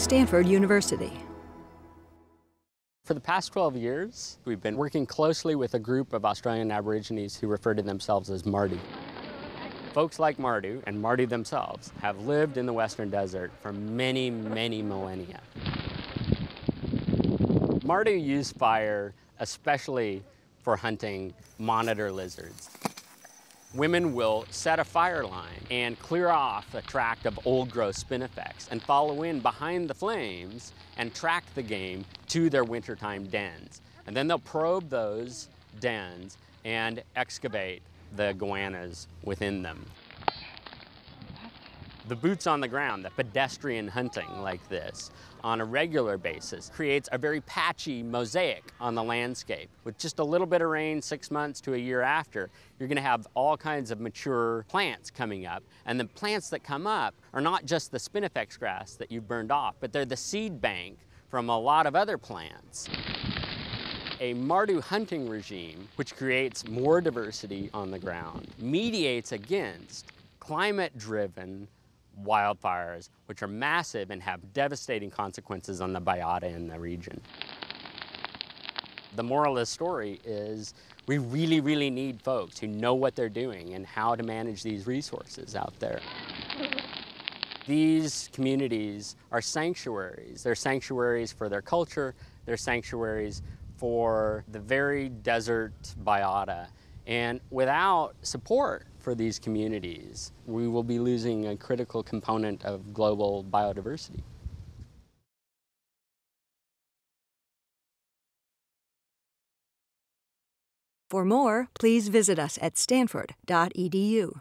Stanford University. For the past 12 years, we've been working closely with a group of Australian Aborigines who refer to themselves as Martu. Folks like Martu and Martu themselves have lived in the Western Desert for many, many millennia. Martu use fire especially for hunting monitor lizards. Women will set a fire line and clear off a tract of old growth spinifex and follow in behind the flames and track the game to their wintertime dens. And then they'll probe those dens and excavate the goannas within them the boots on the ground, the pedestrian hunting like this on a regular basis creates a very patchy mosaic on the landscape. With just a little bit of rain six months to a year after, you're going to have all kinds of mature plants coming up. And the plants that come up are not just the spinifex grass that you've burned off, but they're the seed bank from a lot of other plants. A Martu hunting regime, which creates more diversity on the ground, mediates against climate-driven wildfires, which are massive and have devastating consequences on the biota in the region. The moral of the story is we really, really need folks who know what they're doing and how to manage these resources out there. These communities are sanctuaries. They're sanctuaries for their culture, they're sanctuaries for the very desert biota. And without support for these communities, we will be losing a critical component of global biodiversity. For more, please visit us at stanford.edu.